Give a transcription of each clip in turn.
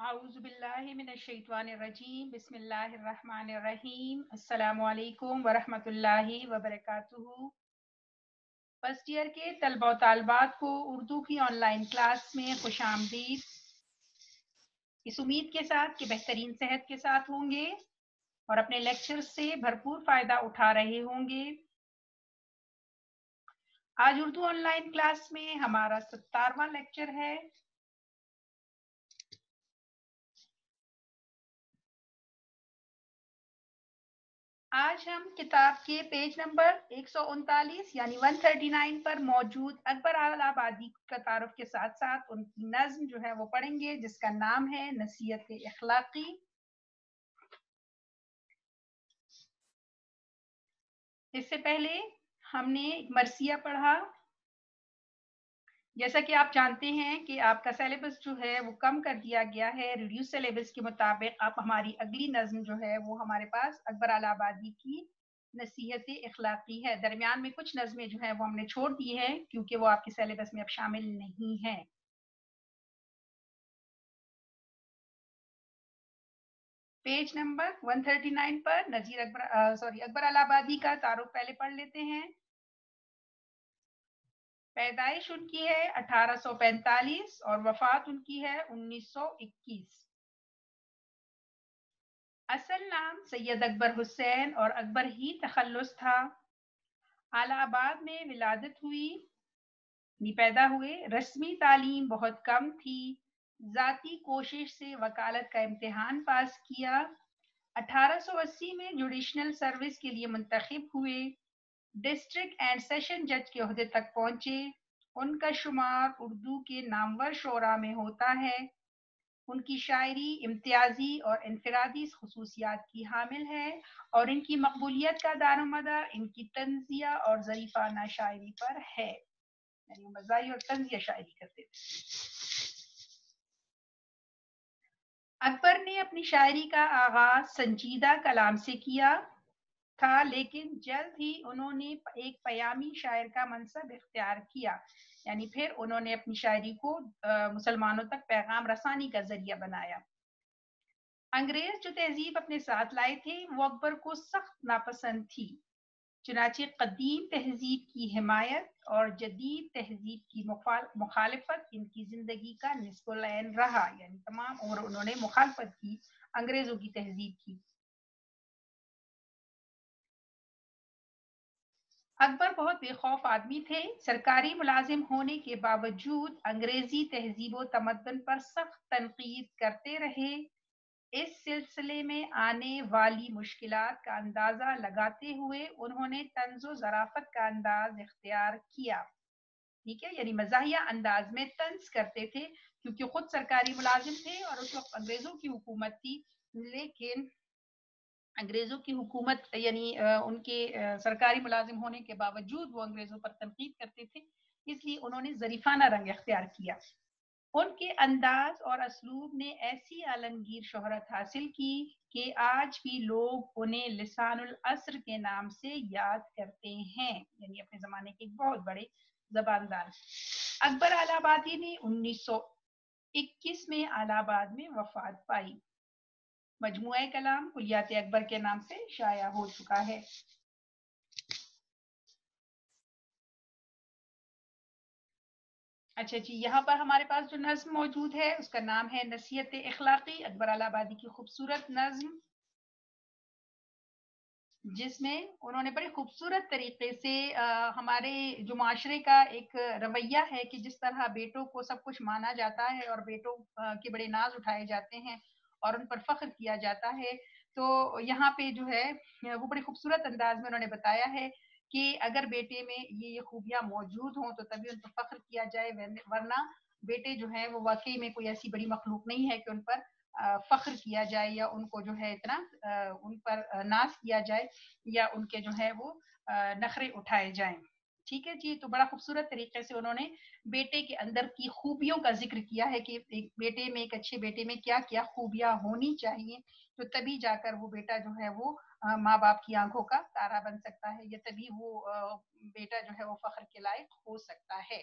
आउज़बिल्लिमिनशैतानिर्रजीम बिस्मिल्लाहिर्रहमानिर्रहीम अस्सलाम वरहमतुल्लाहि वबरकातुहू फ़र्स्ट ईयर के तलबा तलबात को उर्दू की ऑनलाइन क्लास में खुश आमदीद इस उम्मीद के साथ कि बेहतरीन सेहत के साथ होंगे और अपने लेक्चर से भरपूर फ़ायदा उठा रहे होंगे आज उर्दू ऑनलाइन क्लास में हमारा सत्तारवा लेक्चर है आज हम किताब के पेज नंबर एक सौ उनतालीस, यानी 139 पर मौजूद अकबर आल आबादी का तारफ के साथ साथ उनकी नज्म जो है वो पढ़ेंगे, जिसका नाम है नसीहत अखलाकी। इससे पहले हमने मरसिया पढ़ा जैसा कि आप जानते हैं कि आपका सिलेबस जो है, वो कम कर दिया गया है। रिड्यूस सिलेबस के मुताबिक आप हमारी अगली नज्म जो है, वो हमारे पास अकबर आलाबादी की नसीहत अखलाकी है। दरमियान में कुछ नज़में जो है, वो हमने छोड़ दी है, क्योंकि वो आपके सिलेबस में अब शामिल नहीं है। पेज नंबर 139 पर नजीर अकबर सॉरी अकबर अलाहाबादी का तारुफ पहले पढ़ लेते हैं। पैदाइश उनकी है 1845 और वफात उनकी है 1921 असल नाम सैयद अकबर हुसैन और अकबर ही तखल्लुस था। आलाबाद में विलादत हुई पैदा हुए। रस्मी तालीम बहुत कम थी। जाती कोशिश से वकालत का इम्तिहान पास किया। 1880 में जुडिशनल सर्विस के लिए मुंतखब हुए। डिस्ट्रिक्ट एंड सेशन जज के अहदे तक पहुँचे। उनका शुमार उर्दू के नामवर शोरा में होता है। उनकी शायरी इम्तियाजी और इनफरादी खसूसियात की हामिल है और इनकी मकबूलियत का दारोमदार इनकी तंजिया और जरीफाना शायरी पर है। यानी मजाई और तंजिया शायरी करते थे अकबर ने अपनी शायरी का आगाज़ संजीदा कलाम से किया। था, लेकिन जल्द ही उन्होंने एक पयामी शायर का मनसब इख्तियार किया। यानी फिर उन्होंने अपनी शायरी को मुसलमानों तक पैगाम रसानी का ज़रिया बनाया। अंग्रेज़ जो तहजीब अपने साथ लाए थे, वो अकबर को सख्त नापसंद थी। चुनाचे कदीम तहजीब की हिमायत और जदीद तहजीब की मुखालफत, इनकी ज़िंदगी का नस्बैन रहा। यानी तमाम उम्र उन्होंने मुखालफत की, अंग्रेज़ों की तहजीब की। अकबर बहुत बेखौफ आदमी थे। सरकारी मुलाजिम होने के बावजूद अंग्रेज़ी तहजीब तमदन पर सख्त तनकीद करते रहे। इस सिलसिले में आने वाली मुश्किल का अंदाज़ा लगाते हुए उन्होंने तंजो जराफत का अंदाज इख्तियार किया। ठीक है, यानी मजाहिया अंदाज में तंज करते थे, क्योंकि खुद सरकारी मुलाजिम थे और उस वक्त अंग्रेज़ों की हुकूमत थी। लेकिन अंग्रेज़ों की हुकूमत, यानी उनके सरकारी मुलाजिम होने के बावजूद वो अंग्रेज़ों पर तनकीद करते थे, इसलिए उन्होंने जरीफाना रंग अख्तियार किया। उनके अंदाज और असलूब ने ऐसी आलमगीर शोहरत हासिल की कि आज भी लोग उन्हें लिसानुल असर के नाम से याद करते हैं, यानी अपने जमाने के एक बहुत बड़े जबानदार। अकबर आलाबादी ने 1921 में आलाबाद में वफात पाई। मजमुआ कलाम कुलियात अकबर के नाम से शाया हो चुका है। अच्छा जी यहाँ पर हमारे पास जो नज्म मौजूद है उसका नाम है नसीहत अखलाकी अकबर आलाबादी की खूबसूरत नज्म जिसमें उन्होंने बड़े खूबसूरत तरीके से आ, हमारे जो माशरे का एक रवैया है कि जिस तरह बेटों को सब कुछ माना जाता है और बेटों के बड़े नाज उठाए जाते हैं और उन पर फख्र किया जाता है। तो यहाँ पे जो है, वो बड़े खूबसूरत अंदाज में उन्होंने बताया है कि अगर बेटे में ये ये खूबियाँ मौजूद हों तो तभी उन पर फख्र किया जाए, वरना बेटे जो है, वो वाकई में कोई ऐसी बड़ी मखलूक नहीं है कि उन पर फख्र किया जाए या उनको जो है इतना उन पर नाश किया जाए या उनके जो है वो नखरे उठाए जाएँ। ठीक है जी तो बड़ा खूबसूरत तरीके से उन्होंने बेटे के अंदर की खूबियों का ज़िक्र किया है कि एक बेटे में, एक अच्छे बेटे में क्या क्या खूबियाँ होनी चाहिए तो तभी जाकर वो बेटा जो है वो माँ बाप की आँखों का तारा बन सकता है या तभी वो बेटा जो है वो फख्र के लायक हो सकता है।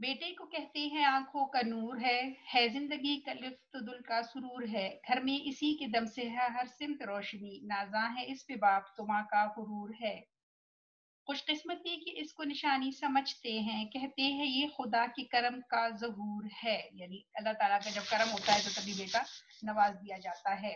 बेटे को कहते हैं, आँखों का नूर है है ज़िंदगी का लिफ्त, दुल का सुरूर है, घर में इसी के दम से है हर सिमत रोशनी नाजा है इस पे बाप तुमा का गुरूर है। खुशकिस्मती की इसको निशानी समझते हैं, कहते हैं ये खुदा के करम का जहूर है। यानी अल्लाह ताला का जब करम होता है तो तभी बेटा नवाज़ दिया जाता है।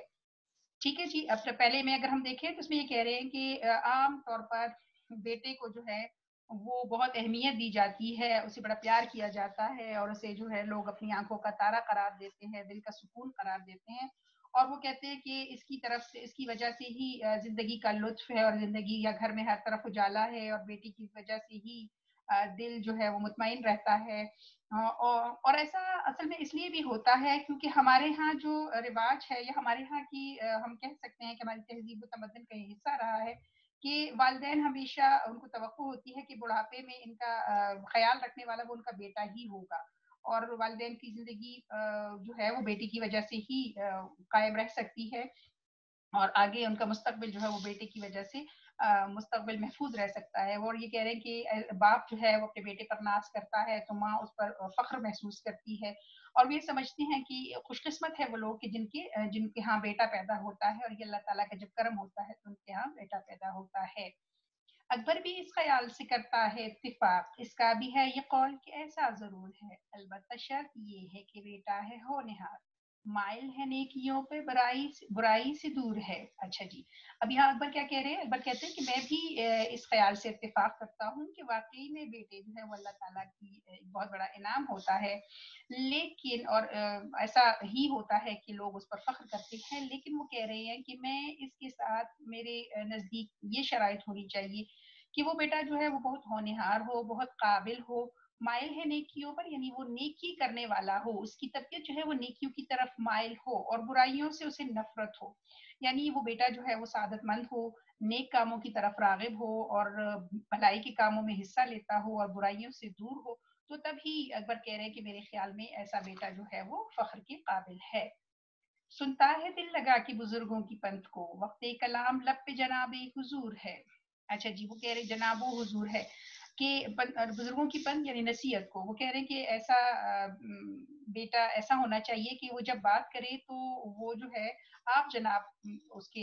ठीक है जी, अब तो पहले में अगर हम देखें तो उसमें ये कह रहे हैं कि आम तौर पर बेटे को जो है वो बहुत अहमियत दी जाती है, उसे बड़ा प्यार किया जाता है और उसे जो है लोग अपनी आँखों का तारा करार देते हैं, दिल का सुकून करार देते हैं। और वो कहते हैं कि इसकी तरफ़ से इसकी वजह से ही ज़िंदगी का लुत्फ है और ज़िंदगी या घर में हर तरफ़ उजाला है और बेटी की वजह से ही दिल जो है वो मुतमिन रहता है। और, ऐसा असल में इसलिए भी होता है क्योंकि हमारे यहाँ जो रिवाज है या हमारे यहाँ की हम कह सकते हैं कि हमारी तहजीब तमदन का हिस्सा रहा है कि वालदेन हमेशा उनको तो होती है कि बुढ़ापे में इनका ख्याल रखने वाला वो उनका बेटा ही होगा। और वालदे की ज़िंदगी जो है वो बेटी की वजह से ही कायम रह सकती है और आगे उनका मुस्तकबिल जो है वो बेटे की वजह से मुस्तबिल महफूज रह सकता है। और ये कह रहे हैं कि बाप जो है वो अपने बेटे पर नाज करता है तो माँ उस पर फख्र महसूस करती है। और ये समझते हैं कि खुशकिस्मत है वो लोग कि जिनके जिनके यहाँ बेटा पैदा होता है और ये अल्लाह ताला का जब कर्म होता है तो उनके यहाँ बेटा पैदा होता है। अकबर भी इस ख्याल से करता है इतफाक इसका भी है ये कौल कि ऐसा ज़रूर है। अलबत् शर्त ये है कि बेटा है होनहार माइल है नेकियों पे, बुराई बुराई से दूर है। अच्छा जी। अब यहाँ अकबर क्या कह रहे हैं? अकबर कहते हैं कि मैं भी इस ख्याल से इत्तेफाक करता हूँ कि वाकई में बेटे जो है वो अल्लाह ताला की बहुत बड़ा इनाम होता है। लेकिन, और ऐसा ही होता है कि लोग उस पर फख्र करते हैं, लेकिन वो कह रहे हैं कि मैं इसके साथ मेरे नज़दीक ये शराइ होनी चाहिए कि वो बेटा जो है वो बहुत होनहार हो, बहुत काबिल हो माइल है नेकियों पर, यानी वो नेकी करने वाला हो, उसकी तबीयत जो है वो नेकियों की तरफ़ माइल हो और बुराइयों से उसे नफरत हो। यानी वो बेटा जो है वो सादतमंद हो, नेक कामों की तरफ़ रागिब हो और भलाई के कामों में हिस्सा लेता हो और बुराइयों से दूर हो तो तभी अकबर कह रहे हैं कि मेरे ख्याल में ऐसा बेटा जो है वो फख्र के काबिल है। सुनता है दिल लगा कि बुज़ुर्गों की पंथ को, वक्त कलाम लब पे जनाब हुजूर है। अच्छा जी, वो कह रहे जनाबो हुजूर है। कि बुज़ुर्गों की पंथ यानी नसीहत को। वो कह रहे हैं कि ऐसा बेटा ऐसा होना चाहिए कि वो जब बात करे तो वो जो है, आप जनाब उसके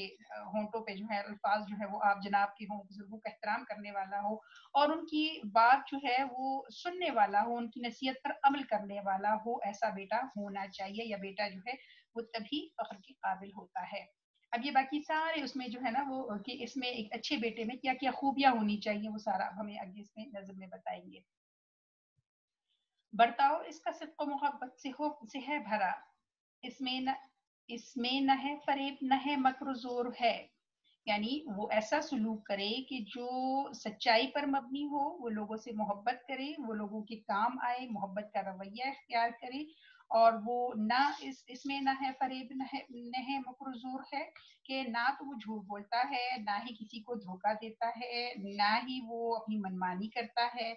होंठों पे जो है, अल्फाज जो है वो आप जनाब के हों, बुज़ुर्गों का एहतराम करने वाला हो और उनकी बात जो है वो सुनने वाला हो, उनकी नसीहत पर अमल करने वाला हो, ऐसा बेटा होना चाहिए या बेटा जो है वो तभी फख्र के काबिल होता है। अब ये बाकी सारे उसमें जो है ना वो, कि इसमें एक अच्छे बेटे में क्या क्या खूबियाँ होनी चाहिए, वो सारा हमें आगे इसमें नज़र में बताएँगे। बर्ताव, इसका सिर्फ़ मोहब्बत से हो, से है भरा। इसमें न इसमें न है फरेब, न है मकर ज़ोर है। यानी वो ऐसा सुलूक करे कि जो सच्चाई पर मबनी हो, वो लोगों से मोहब्बत करे, वो लोगों के काम आए, मोहब्बत का रवैया इख्तियार करे और वो ना इस, इसमें ना है फरेब, न है मकरजूर है कि ना तो वो झूठ बोलता है, ना ही किसी को धोखा देता है, ना ही वो अपनी मनमानी करता है।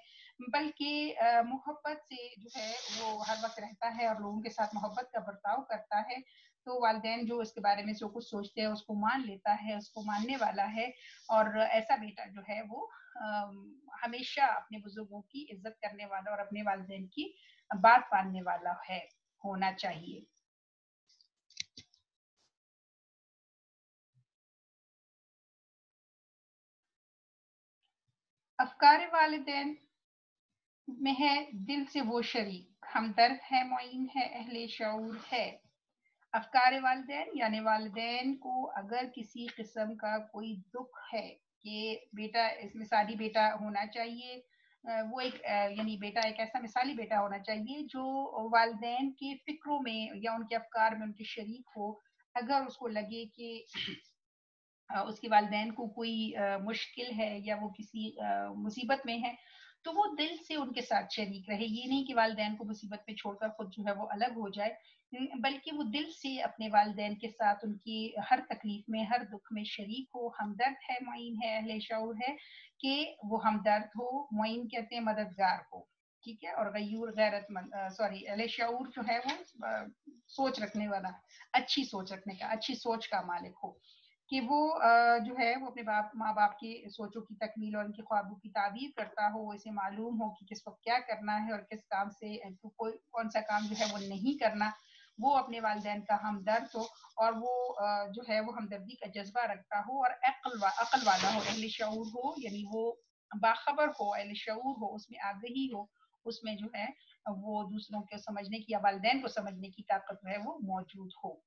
बल्कि मोहब्बत से जो है वो हर वक्त रहता है और लोगों के साथ मोहब्बत का बर्ताव करता है। तो वालदेन जो इसके बारे में जो कुछ सोचते हैं, उसको मान लेता है, उसको मानने वाला है। और ऐसा बेटा जो है वो हमेशा अपने बुज़ुर्गों की इज़्ज़त करने वाला और अपने वालदेन की बात मानने वाला है। होना चाहिए। अफकार वालदेन में है दिल से वो शरीक। हमदर्द है मोइन है, अहले शूर है। अफकार वालदेन यानी वालदेन को अगर किसी किस्म का कोई दुख है कि बेटा, इसमें शादी बेटा होना चाहिए वो एक यानी बेटा, एक ऐसा मिसाली बेटा होना चाहिए जो वालदेन के फिक्रों में या उनके अफकार में उनके शरीक हो। अगर उसको लगे कि उसके वालदेन को कोई मुश्किल है या वो किसी मुसीबत में है तो वो दिल से उनके साथ शरीक रहे। ये नहीं कि वालदेन को मुसीबत में छोड़कर खुद जो है वो अलग हो जाए। बल्कि वो दिल से अपने वालदेन के साथ उनकी हर तकलीफ़ में, हर दुख में शरीक हो, हमदर्द है मुइन है, अहले शौर है कि वो हमदर्द हो मुइन कहते हैं मददगार हो, ठीक है? और गयूर, गैरतमंद सॉरी अहले शौर जो है वो सोच रखने वाला, अच्छी सोच रखने का, अच्छी सोच का मालिक हो कि वो जो है वो अपने बाप माँ बाप के सोचों की तकमील और उनके ख्वाबों की ताबीर करता हो इसे मालूम हो कि किस वक्त क्या करना है और किस काम से तो कोई, कौन सा काम जो है वो नहीं करना वो अपने वालदेन का हमदर्द हो और वो जो है वो हमदर्दी का जज्बा रखता हो और अकल वा, अकल वाला हो अहल शूर हो यानी वो बाखबर हो अहल शूर हो उसमें आगही हो उसमें जो है वो दूसरों को समझने की या वालदेन को समझने की ताकत जो है वो मौजूद हो।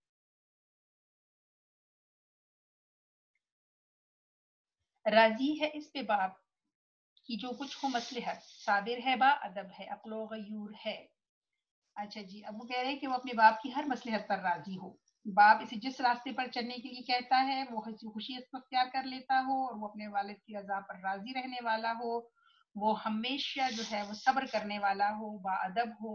राज़ी है इस पे बाप कि जो कुछ हो मसलहत साबिर है बा अदब है अकलो गयूर है। अच्छा जी, अब वो कह रहे हैं कि वो अपने बाप की हर मसलहत पर राज़ी हो। बाप इसे जिस रास्ते पर चलने के लिए कहता है, वो खुशी अख्तियार कर लेता हो और वो अपने वालिद की रजा पर राज़ी रहने वाला हो। वो हमेशा जो है वो सब्र करने वाला हो, बाअदब हो,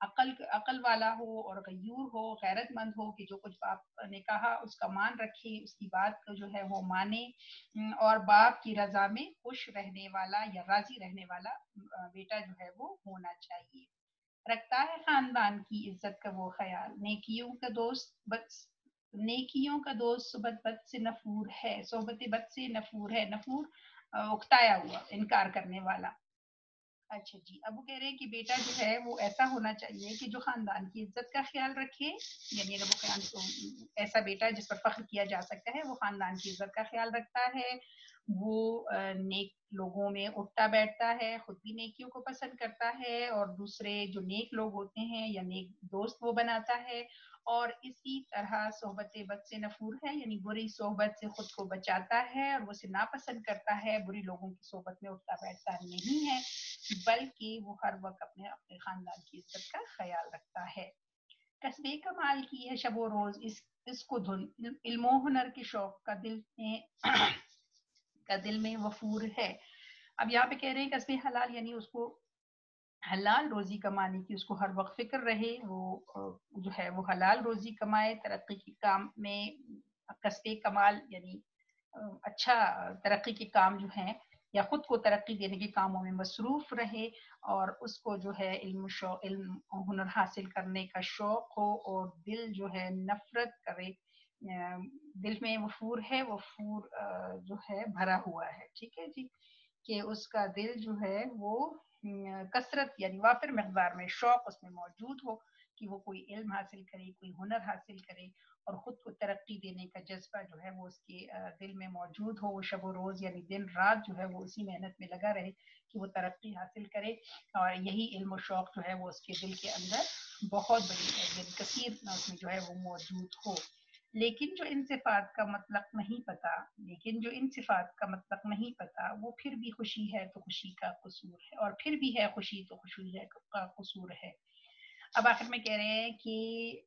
अकल अकल वाला हो और गयूर हो, गैरतमंद हो कि जो कुछ बाप ने कहा उसका मान रखे, उसकी बात को जो है वो माने और बाप की रजा में खुश रहने वाला या राज़ी रहने वाला बेटा जो है वो होना चाहिए। रखता है खानदान की इज़्ज़त का वो ख्याल। नेकियों का दोस्त बस नेकियों का दोस्त सोबत बद से नफूर है, सोबत बद से नफूर है, नफूर उकताया हुआ, इनकार करने वाला। अच्छा जी, अब वो कह रहे हैं कि बेटा जो है वो ऐसा होना चाहिए कि जो खानदान की इज़्ज़त का ख्याल रखे, यानी वो ख्याल, ऐसा बेटा जिस पर फख्र किया जा सकता है, वो खानदान की इज़्ज़त का ख्याल रखता है वो नेक लोगों में उठता बैठता है, खुद भी नेकियों को पसंद करता है और दूसरे जो नेक लोग होते हैं या नेक दोस्त वो बनाता है और इसी तरह सोहबत बद से नफूर है, यानी बुरी सोहबत से खुद को बचाता है और वो उसे नापसंद करता है, बुरी लोगों की सोहबत में उठता बैठता नहीं है, बल्कि वो हर वक्त अपने अपने खानदान की इज़्ज़त का ख्याल रखता है। कस्बे कमाल की है शबो रोज, इस, इसको धुन, इल्मो हुनर के शौक का दिल में का दिल में वफूर है। अब यहाँ पे कह रहे हैं कस्बे हलाल यानी उसको हलाल रोजी कमाने की उसको हर वक्त फ़िक्र रहे, वो जो है, वो हलाल रोजी कमाए, तरक्की के काम में कस्बे कमाल यानी अच्छा तरक्की के काम जो हैं या खुद को तरक्की देने के कामों में मसरूफ रहे और उसको जो है इल्म शौक इल्म, हुनर हासिल करने का शौक हो और दिल जो है नफरत करे दिल में वफूर है वफूर जो है, भरा हुआ है। ठीक है जी? कि उसका दिल जो है, वो कसरत यानी वाफिर मकदार में शौक उसमें मौजूद हो कि वो कोई इल्म हासिल करे, कोई हुनर हासिल करे और ख़ुद को तरक्की देने का जज्बा जो है, वो उसके दिल में मौजूद हो। वो शब रोज़ यानी दिन, रात जो है, वो उसी मेहनत में लगा रहे कि वो तरक्की हासिल करे और यही इल्म शौक जो है, वो उसके दिल के अंदर बहुत बड़ी कसीर उसमें जो है, वो मौजूद हो। लेकिन जो इन सिफात का मतलब नहीं पता, लेकिन जो इन सिफात का मतलब नहीं पता, वो फिर भी खुशी है तो खुशी का कसूर है, और फिर भी है खुशी तो खुशी है का कसूर है। अब आखिर में कह रहे हैं कि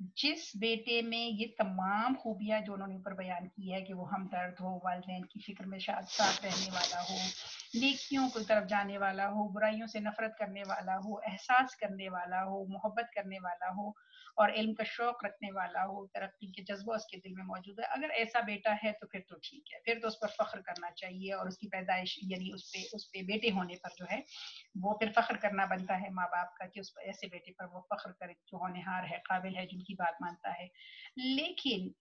जिस बेटे में ये तमाम खूबियाँ जो उन्होंने ऊपर बयान की है कि वो हम दर्द हो, वालदेन की फ़िक्र में साथ रहने वाला हो नेकियों की तरफ़ जाने वाला हो, बुराइयों से नफरत करने वाला हो, एहसास करने वाला हो, मोहब्बत करने वाला हो और इल्म का शौक रखने वाला हो, तरक्की के जज्बा उसके दिल में मौजूद है। अगर ऐसा बेटा है तो फिर तो ठीक है। फिर तो उस पर फख्र करना चाहिए और उसकी पैदाइश, यानी उस पे उस पे बेटे होने पर जो है, वो फिर फख्र करना बनता है माँ बाप का कि उस पर ऐसे बेटे पर वो फख्र करे जो होनहार है, काबिल है, जिनकी बात मानता है। लेकिन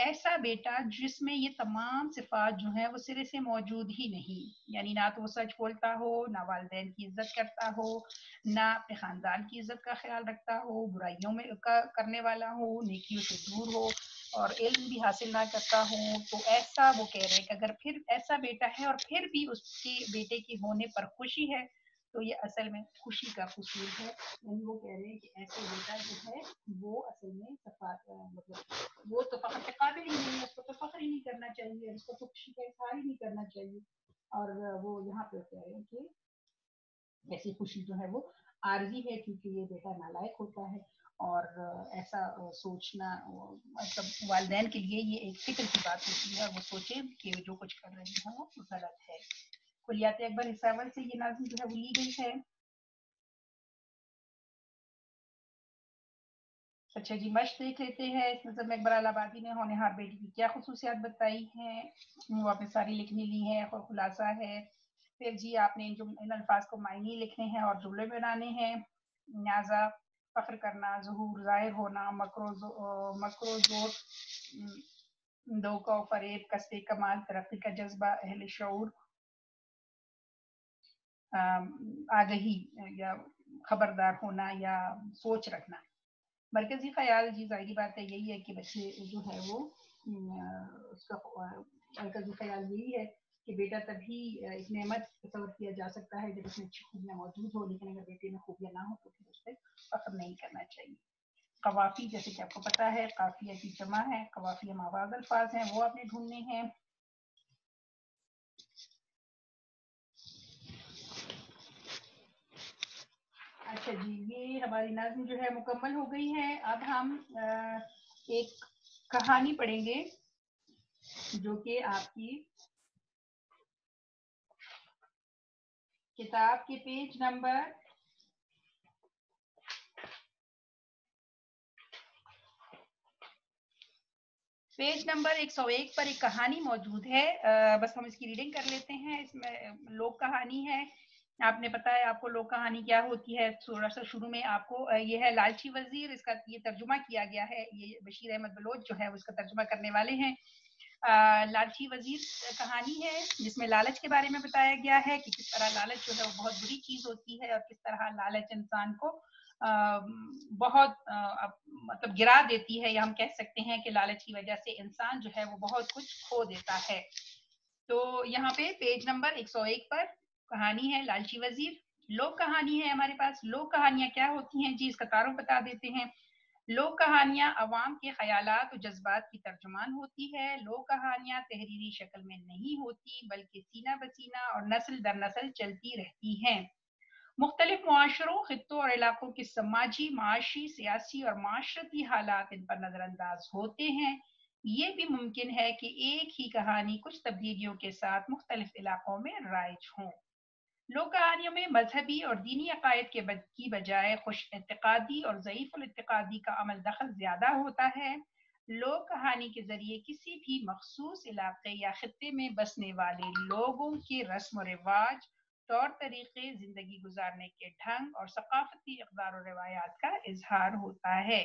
ऐसा बेटा जिसमें ये तमाम सिफात जो है वो सिरे से मौजूद ही नहीं, यानी ना तो सच बोलता हो, ना वालदेन की इज़्ज़त करता हो, ना अपने खानदान की इज़्ज़त का ख्याल रखता हो, बुराइयों में करने वाला हो, नेकियों से दूर हो और इल्म भी हासिल ना करता हो तो ऐसा वो कह रहे हैं कि अगर फिर ऐसा बेटा है और फिर भी उसके बेटे के होने पर खुशी है तो ये असल में खुशी का कसूर है। यानी वो कह रहे हैं कि ऐसे बेटा जो है, वो असल में मतलब वो तो फखर के काबिल ही नहीं है, उसको तो फखर ही नहीं करना चाहिए, उसको तो खुशी का इजहार ही नहीं करना चाहिए। और वो यहाँ पे कह रहे हैं कि ऐसी खुशी जो है वो आरजी है क्योंकि ये बेटा नालायक होता है और ऐसा सोचना मतलब वालदेन के लिए ये एक फ़िक्र की बात होती है वो सोचे कि जो कुछ कर रहे हैं वो गलत है। कुलियात अकबर हिसावर से ये नाजिम जो है वो ली गई है। अच्छा जी मश देख लेते हैं। इस नज़र में अकबर अलाबादी ने होनहार बेटी की क्या खसूसियात बताई हैं। वो आपने सारी लिखनी ली है, और खुलासा है। फिर जी, आपने इन इन अल्फाज को मायनी लिखने हैं और जुमले बनाने हैं। न्याजा, फख्र करना, जहूर, ज़ाहिर होना, मकरो मकरो ज़ोर धोखा फरेब, कस्बे कमाल, तरक्की का जज्बा, अहल शूर आगही या खबरदार होना या सोच रखना। मरकजी ख्याल जी, ज़ाहिर बात है यही है कि बच्चे जो है वो उसका मरकजी ख्याल यही है कि बेटा तभी एक नेमत तस्वर किया जा सकता है जब उसमें अच्छी खूबियाँ मौजूद हो, लेकिन अगर बेटे में खूबियाँ ना हो तो फिर उस पर फख्र नहीं करना चाहिए। कवाफी, जैसे कि आपको पता है, काफिया की जमा है, कवाफिया मावाज अल्फाज हैं, वो आपने ढूँढने हैं। अच्छा जी ये हमारी नज्म जो है मुकम्मल हो गई है। अब हम एक कहानी पढ़ेंगे जो कि आपकी किताब के पेज नंबर पेज नंबर 101 पर एक कहानी मौजूद है। आ, बस हम इसकी रीडिंग कर लेते हैं। इसमें लोक कहानी है। आपने पता है आपको लोक कहानी क्या होती है थोड़ा सा शुरू में आपको ये है लालची वज़ीर इसका ये तर्जुमा किया गया है ये बशीर अहमद बलोच जो है उसका तर्जुमा करने वाले हैं। लालची वज़ीर कहानी है जिसमें लालच के बारे में बताया गया है कि किस तरह लालच जो है वो बहुत बुरी चीज़ होती है और किस तरह लालच इंसान को आ, बहुत मतलब गिरा देती है या हम कह सकते हैं कि लालच की वजह से इंसान जो है वो बहुत कुछ खो देता है। तो यहाँ पे पेज नंबर 101 पर कहानी है लालची वज़ीर। लोक कहानी है हमारे पास। लोक कहानियाँ क्या होती हैं? जी, इसका तारुफ बता देते हैं। लोक कहानियाँ अवाम के ख्यालात और जज्बात की तर्जुमान होती है। लोक कहानियाँ तहरीरी शक्ल में नहीं होती, बल्कि सीना बसीना और नस्ल दर नस्ल चलती रहती हैं। मुख्तलिफ़ माशरों खत्ों और इलाकों के समाजी, माशी, सियासी और माशरती हालात इन पर नज़रअंदाज होते हैं। ये भी मुमकिन है कि एक ही कहानी कुछ तब्दीलियों के साथ मुख्तलिफ़ इलाकों में राइज हों। लोक कहानियों में मजहबी और दीनी अकायद के बज, की बजाय खुश एतकादी और ज़यीफ़ुल का अमल दखल ज़्यादा होता है। लोक कहानी के ज़रिए किसी भी मखसूस इलाके या खत्े में बसने वाले लोगों के रस्म रिवाज तौर तरीके ज़िंदगी गुजारने के ढंग और सकाफती अकदार और रवायात का इजहार होता है।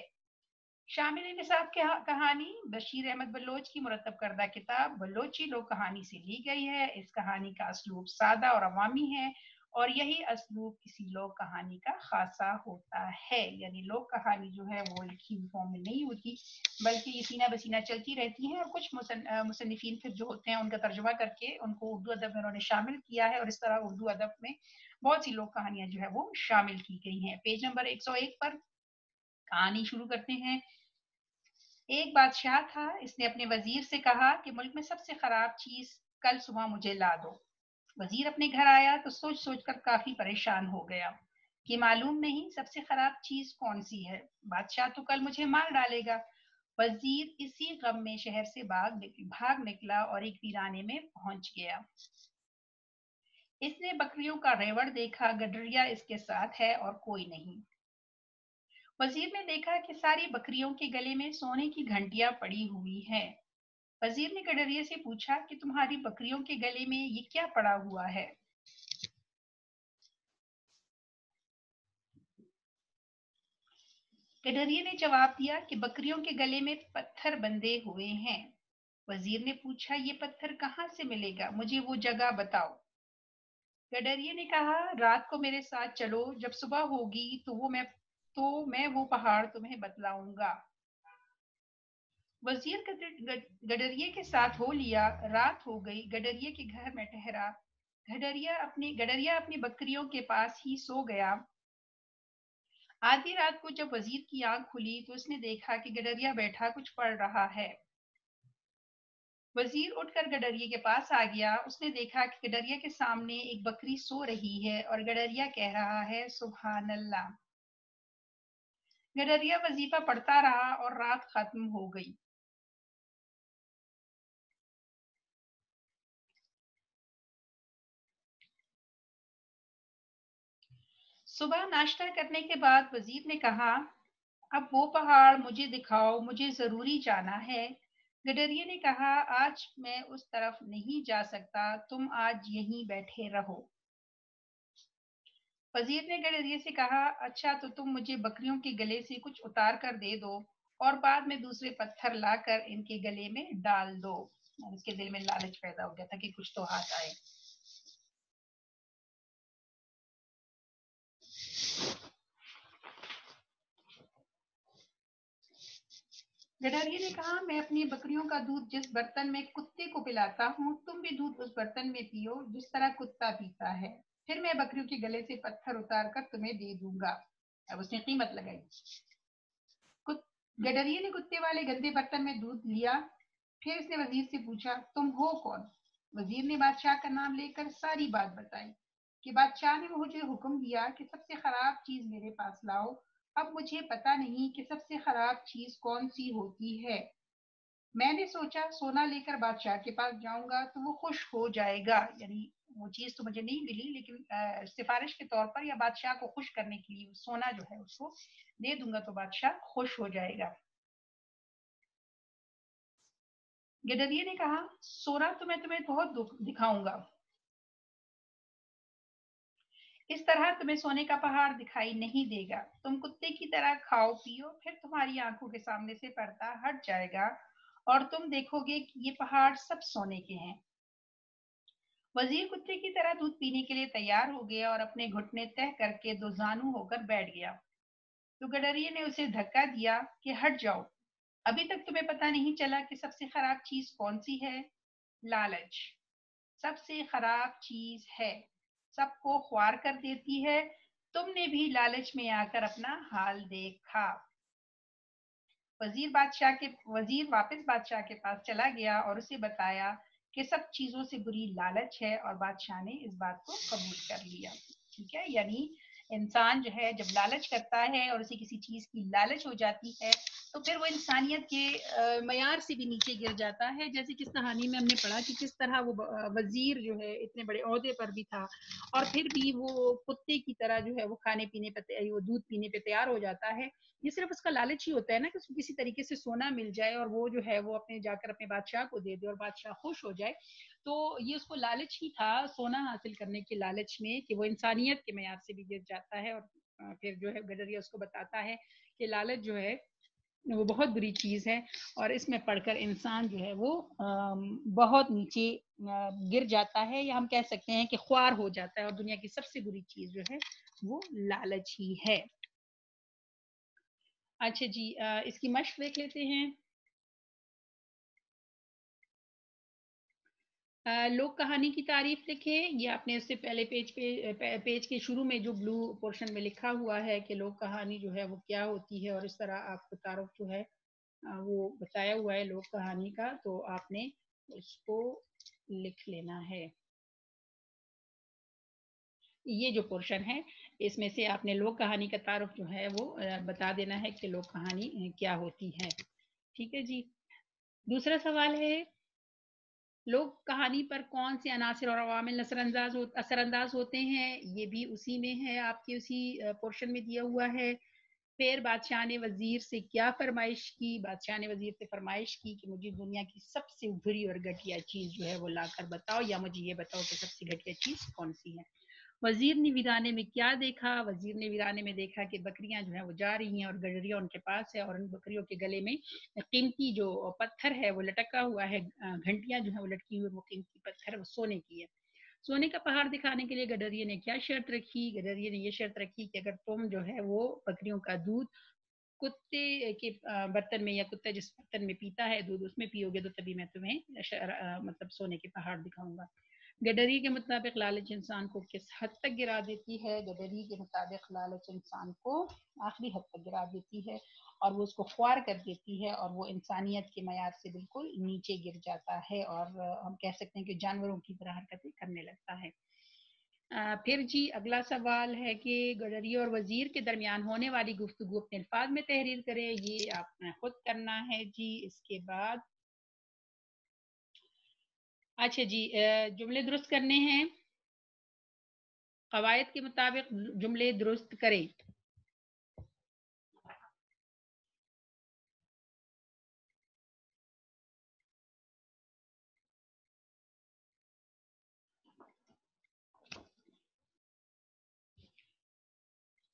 शामिल निसाब की कहानी, बशीर अहमद बलोच की मुरतब करदा किताब, बलोची लोक कहानी से ली गई है। इस कहानी का असलूब सादा और अवामी है और यही असलूब किसी लोक कहानी का खासा होता है। यानी लोक कहानी जो है वो लिखी फॉर्म में नहीं होती, बल्कि ये सीना बसीना चलती रहती हैं और कुछ मुसनफिन फिर जो होते हैं उनका तर्जुमा करके उनको उर्दू अदब में उन्होंने शामिल किया है और इस तरह उर्दू अदब में बहुत सी लोक कहानियाँ जो है वो शामिल की गई हैं। पेज नंबर 101 पर कहानी शुरू करते हैं। एक बादशाह था, इसने अपने वज़ीर से कहा कि मुल्क में सबसे खराब चीज़ कल सुबह मुझे ला दो। वज़ीर अपने घर आया तो सोच सोच कर काफ़ी परेशान हो गया कि मालूम नहीं सबसे खराब चीज़ कौन सी है। बादशाह तो कल मुझे मार डालेगा। वज़ीर इसी गम में शहर से भाग भाग निकला और एक वीराने में पहुँच गया। इसने बकरियों का रेवड़ देखा, गडरिया इसके साथ है और कोई नहीं। वज़ीर ने देखा कि सारी बकरियों के गले में सोने की घंटियाँ पड़ी हुई है। वज़ीर ने गडरिया से पूछा कि तुम्हारी बकरियों के गले में ये क्या पड़ा हुआ है? गडरिया ने जवाब दिया कि बकरियों के गले में पत्थर बंधे हुए हैं। वज़ीर ने पूछा, ये पत्थर कहाँ से मिलेगा? मुझे वो जगह बताओ। गडरिया ने कहा, रात को मेरे साथ चलो। जब सुबह होगी तो वो मैं तो मैं वो पहाड़ तुम्हें बतलाऊँगा। वज़ीर गडरिये के साथ हो लिया, रात हो गई, गडरिये के घर में ठहरा। गडरिया अपनी गडरिया अपनी बकरियों के पास ही सो गया। आधी रात को जब वज़ीर की आँख खुली तो उसने देखा कि गडरिया बैठा कुछ पढ़ रहा है। वज़ीर उठकर गडरिया के पास आ गया। उसने देखा कि गडरिया के सामने एक बकरी सो रही है और गडरिया कह रहा है सुबहान अल्लाह गडरिया वजीफा पढ़ता रहा और रात खत्म हो गई। सुबह नाश्ता करने के बाद वज़ीर ने कहा, अब वो पहाड़ मुझे दिखाओ, मुझे ज़रूरी जाना है। गडरिया ने कहा, आज मैं उस तरफ़ नहीं जा सकता, तुम आज यहीं बैठे रहो। वज़ीर ने गडरिये से कहा अच्छा तो तुम मुझे बकरियों के गले से कुछ उतार कर दे दो और बाद में दूसरे पत्थर लाकर इनके गले में डाल दो। इसके दिल में लालच पैदा हो गया था कि कुछ तो हाथ आए। गडरिया ने कहा, मैं अपनी बकरियों का दूध जिस बर्तन में कुत्ते को पिलाता हूँ, तुम भी दूध उस बर्तन में पियो जिस तरह कुत्ता पीता है। फिर मैं बकरियों के गले से पत्थर उतार कर तुम्हें दे दूँगा। अब उसने कीमत लगाई। गडरिया ने कुत्ते वाले गंदे बर्तन में दूध लिया। फिर उसने वज़ीर से पूछा, तुम हो कौन? वज़ीर ने बादशाह का नाम लेकर सारी बात बताई कि बादशाह ने मुझे हुक्म दिया कि सबसे खराब चीज़ मेरे पास लाओ। अब मुझे पता नहीं कि सबसे खराब चीज़ कौन सी होती है। मैंने सोचा, सोना लेकर बादशाह के पास जाऊँगा तो वो खुश हो जाएगा। यानी वो चीज़ तो मुझे नहीं मिली, लेकिन सिफारिश के तौर पर या बादशाह को खुश करने के लिए सोना जो है उसको दे दूँगा तो बादशाह खुश हो जाएगा। गिडरिया ने कहा, सोना तो मैं तुम्हें बहुत दिखाऊँगा। इस तरह तुम्हें सोने का पहाड़ दिखाई नहीं देगा। तुम कुत्ते की तरह खाओ, पियो, फिर तुम्हारी आँखों के सामने से पर्दा हट जाएगा और तुम देखोगे कि ये पहाड़ सब सोने के हैं। वज़ीर कुत्ते की तरह दूध पीने के लिए तैयार हो गया और अपने घुटने तह करके दो जानू होकर बैठ गया। तो गडरिये ने उसे धक्का दिया कि हट जाओ। अभी तक तुम्हें पता नहीं चला कि सबसे खराब चीज़ कौन सी है? लालच। सबसे खराब चीज़ है। सबको ख्वार कर देती है। तुमने भी लालच में आकर अपना हाल देखा। वज़ीर बादशाह के, वज़ीर वापस बादशाह के पास चला गया और उसे बताया कि सब चीज़ों से बुरी लालच है और बादशाह ने इस बात को कबूल कर लिया, ठीक है? यानी इंसान जो है जब लालच करता है और उसे किसी चीज़ की लालच हो जाती है तो फिर वो इंसानियत के मैार से भी नीचे गिर जाता है। जैसे किस कहानी में हमने पढ़ा कि किस तरह वो वज़ीर जो है, इतने बड़े अहदे पर भी था और फिर भी वो कुत्ते की तरह जो है, वो खाने पीने पर वो दूध पीने पे तैयार हो जाता है। ये सिर्फ़ उसका लालच ही होता है ना कि उसको किसी तरीके से सोना मिल जाए और वो जो है, वो अपने, जाकर अपने बादशाह को दे दे और बादशाह खुश हो जाए। तो ये उसको लालच ही था, सोना हासिल करने के लालच में कि वो इंसानियत के मैार से भी गिर जाता है और फिर जो है, गडरिया उसको बताता है कि लालच जो है वो बहुत बुरी चीज़ है और इसमें पढ़कर इंसान जो है वो बहुत नीचे गिर जाता है या हम कह सकते हैं कि ख्वार हो जाता है और दुनिया की सबसे बुरी चीज़ जो है वो लालच ही है। अच्छा जी इसकी मश्क देख लेते हैं। लोक कहानी की तारीफ़ लिखें। ये आपने उससे पहले पेज पे पेज के शुरू में जो ब्लू पोर्शन में लिखा हुआ है कि लोक कहानी जो है वो क्या होती है और इस तरह आपको तारुफ जो है वो बताया हुआ है लोक कहानी का तो आपने उसको लिख लेना है। ये जो पोर्शन है, इसमें से आपने लोक कहानी का तारुफ जो है वो बता देना है कि लोक कहानी क्या होती है। ठीक है जी। दूसरा सवाल है लोग कहानी पर कौन से अनासर और अवामिल नसरअंदाज हो, असरअंदाज होते हैं ये भी उसी में है आपके उसी पोर्शन में दिया हुआ है। फिर बादशाह ने वज़ीर से क्या फरमाइश की? बादशाह ने वज़ीर से फरमाइश की कि मुझे दुनिया की सबसे उभरी और घटिया चीज़ जो है वो लाकर बताओ या मुझे ये बताओ कि सबसे घटिया चीज़ कौन सी है? वज़ीर ने वीराने में क्या देखा? वज़ीर ने वीराने में देखा कि बकरियाँ जो है वो जा रही हैं और गडरिया उनके पास है और उन बकरियों के गले में कीमती जो पत्थर है वो लटका हुआ है घंटियाँ जो है वो लटकी हुई, वो कीमती पत्थर वो सोने की है। सोने का पहाड़ दिखाने के लिए गडरिया ने क्या शर्त रखी? गडरिया ने ये शर्त रखी कि अगर तुम जो है वो बकरियों का दूध कुत्ते के बर्तन में या कुत्ता जिस बर्तन में पीता है, दूध उसमें पियोगे तो तभी मैं तुम्हें मतलब सोने के पहाड़ दिखाऊँगा। गडरी के मुताबिक लालच इंसान को किस हद तक गिरा देती है? गडरी के मुताबिक लालच इंसान को आखिरी हद तक गिरा देती है और वो उसको ख्वार कर देती है और वो इंसानियत के मैार से बिल्कुल नीचे गिर जाता है और हम कह सकते हैं कि जानवरों की तरह हरकतें करने लगता है। फिर जी, अगला सवाल है कि गडरी और वज़ीर के दरमियान होने वाली गुफ्तु अपने अल्फाज में तहरीर करें, ये आपने खुद करना है जी। इसके बाद अच्छा जी जुमले दुरुस्त करने हैं। कवायद के मुताबिक जुमले दुरुस्त करें।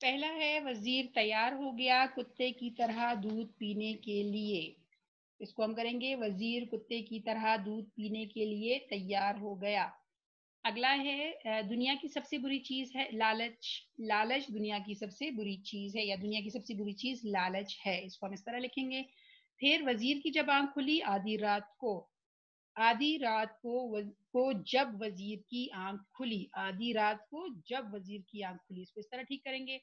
पहला है, वज़ीर तैयार हो गया कुत्ते की तरह दूध पीने के लिए। इसको हम करेंगे वज़ीर कुत्ते की तरह दूध पीने के लिए तैयार हो गया। अगला है दुनिया की सबसे बुरी चीज़ है लालच। लालच दुनिया की सबसे बुरी चीज़ है या दुनिया की सबसे बुरी चीज़ लालच है। इसको हम इस तरह लिखेंगे। फिर वज़ीर की जब आँख खुली आधी रात को आधी रात को वज, को जब वज़ीर की आँख खुली आधी रात को जब वज़ीर की आँख खुली इसको इस तरह ठीक करेंगे।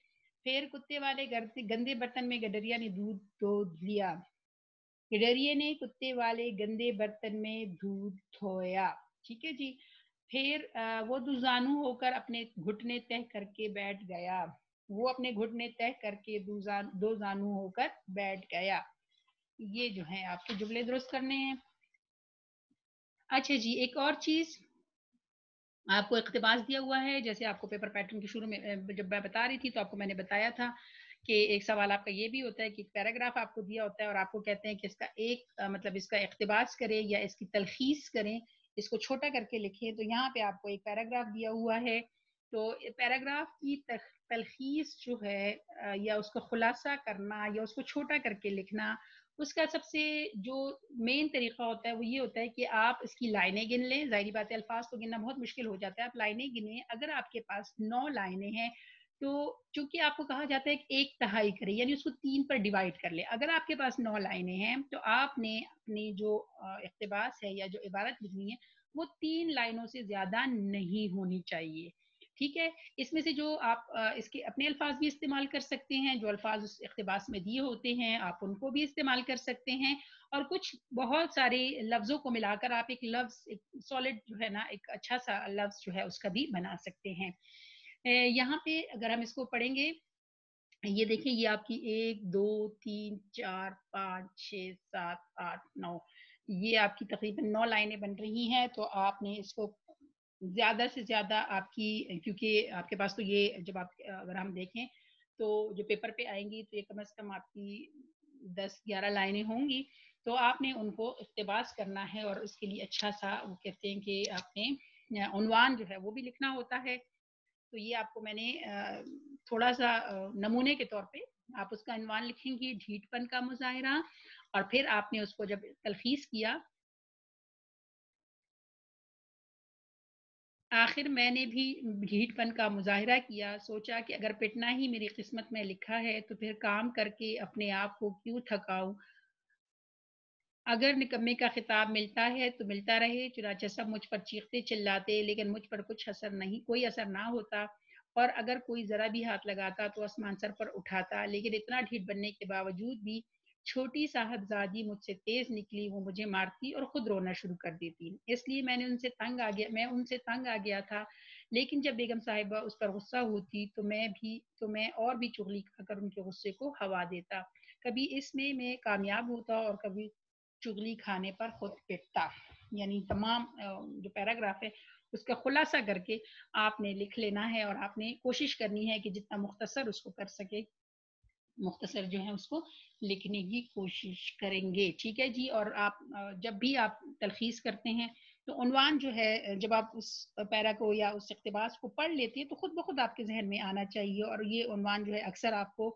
फिर कुत्ते वाले गंदे बर्तन में गडरिया ने दूध धो लिया। गडरिये ने कुत्ते वाले गंदे बर्तन में दूध धोया। ठीक है जी? फिर वो दुजानू होकर अपने घुटने तय करके बैठ गया। वो अपने घुटने तय करके दो जानू होकर बैठ गया। ये जो है, आपके जुमले दुरुस्त करने हैं। अच्छा जी, एक और चीज़ आपको इकतबास दिया हुआ है। जैसे आपको पेपर पैटर्न के शुरू में जब मैं बता रही थी तो आपको मैंने बताया था। कि एक सवाल आपका ये भी होता है कि पैराग्राफ आपको दिया होता है और आपको कहते हैं कि इसका एक मतलब इसका इकतबास करें या इसकी तलखीस करें, इसको छोटा करके लिखें तो यहाँ पे आपको एक पैराग्राफ दिया हुआ है। तो पैराग्राफ की तलखीस जो है या उसको खुलासा करना या उसको छोटा करके लिखना, उसका सबसे जो मेन तरीका होता है वो ये होता है कि आप इसकी लाइनें गिन लें। ज़ाहिर बात है अल्फाज तो गिनना बहुत मुश्किल हो जाता है। आप लाइनें गिने। अगर आपके पास नौ लाइनें हैं तो चूँकि आपको कहा जाता है कि एक तहाई करें, यानी उसको तीन पर डिवाइड कर ले। अगर आपके पास नौ लाइनें हैं तो आपने अपनी जो इकतबास है या जो इबारत लिखनी है, वो तीन लाइनों से ज़्यादा नहीं होनी चाहिए। ठीक है? इसमें से जो आप इसके अपने अल्फाज भी इस्तेमाल कर सकते हैं, जो अल्फाज उस इकतबास में दिए होते हैं, आप उनको भी इस्तेमाल कर सकते हैं। और कुछ बहुत सारे लफ्ज़ों को मिलाकर आप एक लफ्ज़, एक सॉलिड जो है ना, एक अच्छा सा लफ्ज़ जो है उसका भी बना सकते हैं। यहाँ पे अगर हम इसको पढ़ेंगे, ये देखिए, ये आपकी एक, दो, तीन, चार, पाँच, छ, सात, आठ, नौ, ये आपकी तकरीबन नौ लाइनें बन रही हैं तो आपने इसको ज़्यादा से ज़्यादा आपकी, क्योंकि आपके पास तो ये जब आप, अगर हम देखें तो जो पेपर पे आएँगी तो ये कम से कम आपकी दस, ग्यारह लाइनें होंगी तो आपने उनको इकतबास करना है और उसके लिए अच्छा सा वो कहते हैं कि आपने उनवान जो है वो भी लिखना होता है। तो ये आपको मैंने थोड़ा सा नमूने के तौर पे आप उसका अनवान लिखेंगी, ढीठपन का मुजाहरा, और फिर आपने उसको जब तलखीस किया, आखिर मैंने भी ढीठपन का मुजाहरा किया, सोचा कि अगर पिटना ही मेरी किस्मत में लिखा है तो फिर काम करके अपने आप को क्यों थकाऊं? अगर निकम्मे का खिताब मिलता है तो मिलता रहे, चुनाचा सब मुझ पर चीखते, चिल्लाते, लेकिन मुझ पर कुछ असर नहीं, कोई असर ना होता। और अगर कोई ज़रा भी हाथ लगाता तो आसमान सर पर उठाता। लेकिन इतना ढीठ बनने के बावजूद भी छोटी साहबजादी मुझसे तेज निकली, वो मुझे मारती और खुद रोना शुरू कर देती इसलिए मैंने उनसे तंग आ गया मैं उनसे तंग आ गया था। लेकिन जब बेगम साहिबा उस पर गुस्सा होती तो मैं भी तो मैं और भी चुगली खाकर उनके गुस्से को हवा देता। कभी इसमें मैं कामयाब होता और कभी चुगली खाने पर खुद पिटता। यानी तमाम जो पैराग्राफ है, उसका खुलासा करके आपने लिख लेना है और आपने कोशिश करनी है कि जितना मुख्तसर उसको कर सके, मुख्तसर जो है उसको लिखने की कोशिश करेंगे। ठीक है जी? और आप जब भी आप तलखीस करते हैं तो उनवान जो है, जब आप उस पैरा को या उस इकतबास को पढ़ लेते हैं तो खुद ब खुद आपके जहन में आना चाहिए और ये उनवान जो है अक्सर आपको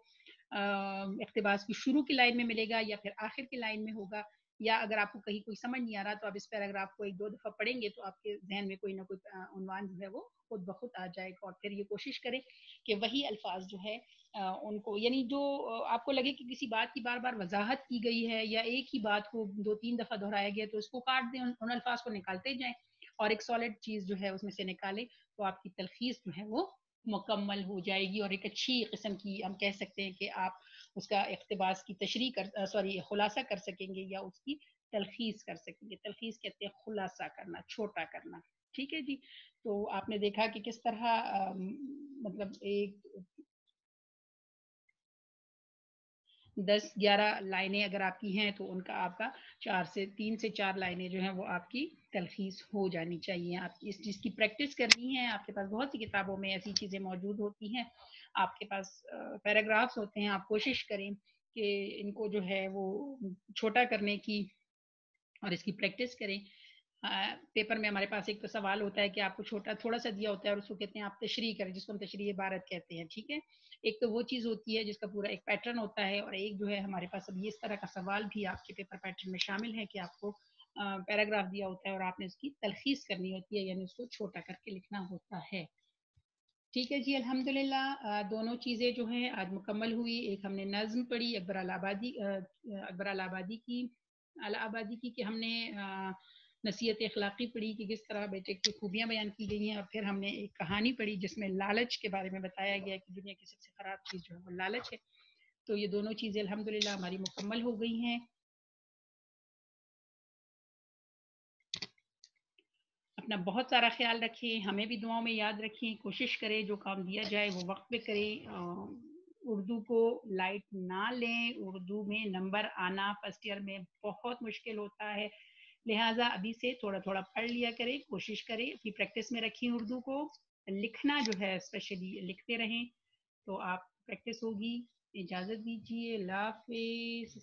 इकतबास की शुरू की लाइन में मिलेगा या फिर आखिर की लाइन में होगा। या अगर आपको कहीं कोई समझ नहीं आ रहा तो आप इस पैराग्राफ को एक दो दफ़ा पढ़ेंगे तो आपके जहन में कोई ना कोई उनवान जो है वो खुद ब खुद आ जाएगा। और फिर ये कोशिश करें कि वही अल्फाज जो है उनको, यानी जो आपको लगे कि किसी बात की बार बार वजाहत की गई है या एक ही बात को दो तीन दफ़ा दोहराया गया तो उसको काट दें उन अल्फाज को निकालते जाएँ और एक सॉलिड चीज़ जो है उसमें से निकालें तो आपकी तलखीस जो है वो मुकम्मल हो जाएगी और एक अच्छी किस्म की हम कह सकते हैं कि आप उसका इकतबास की तशरी कर सॉरी खुलासा कर सकेंगे या उसकी तलखीस कर सकेंगे। तलखीस कहते हैं खुलासा करना छोटा करना। ठीक है जी? तो आपने देखा कि किस तरह आ, मतलब एक दस ग्यारह लाइनें अगर आपकी हैं तो उनका आपका चार से, तीन से चार लाइनें जो हैं, वो आपकी तलखीस हो जानी चाहिए। आप इस चीज़ की प्रैक्टिस करनी है, आपके पास बहुत सी किताबों में ऐसी चीज़ें मौजूद होती हैं, आपके पास पैराग्राफ्स होते हैं, आप कोशिश करें कि इनको जो है वो छोटा करने की और इसकी प्रैक्टिस करें। पेपर में हमारे पास एक तो सवाल होता है कि आपको छोटा, थोड़ा सा दिया होता है और उसको कहते हैं आप तशरी करें, जिसको हम तशरी भारत कहते हैं, ठीक है? एक तो वो चीज़ होती है जिसका पूरा एक पैटर्न होता है और एक जो है हमारे पास अभी इस तरह का सवाल भी आपके पेपर पैटर्न में शामिल है कि आपको पैराग्राफ दिया होता है और आपने उसकी तलखीस करनी होती है, यानी उसको छोटा करके लिखना होता है। ठीक है जी, अल्हम्दुलिल्लाह दोनों चीज़ें जो हैं आज मुकम्मल हुई। एक हमने नज़म पढ़ी, अकबर अलाबादी अकबर अलाबादी की अलाबादी की कि हमने नसीहत अखलाक़ी पढ़ी कि किस तरह बेटे की खूबियाँ बयान की गई हैं और फिर हमने एक कहानी पढ़ी जिसमें लालच के बारे में बताया गया कि दुनिया की सबसे ख़राब चीज़ जो है वो लालच है। तो ये दोनों चीज़ें अल्हम्दुलिल्लाह हमारी मुकम्मल हो गई हैं। अपना बहुत सारा ख्याल रखें, हमें भी दुआओं में याद रखें, कोशिश करें जो काम दिया जाए वो वक्त पे करें। उर्दू को लाइट ना लें, उर्दू में नंबर आना फ़र्स्ट ईयर में बहुत मुश्किल होता है। लिहाजा अभी से थोड़ा थोड़ा पढ़ लिया करें, कोशिश करें, अपनी प्रैक्टिस में रखें उर्दू को। लिखना जो है स्पेशली लिखते रहें तो आप प्रैक्टिस होगी। इजाज़त दीजिए लाफिज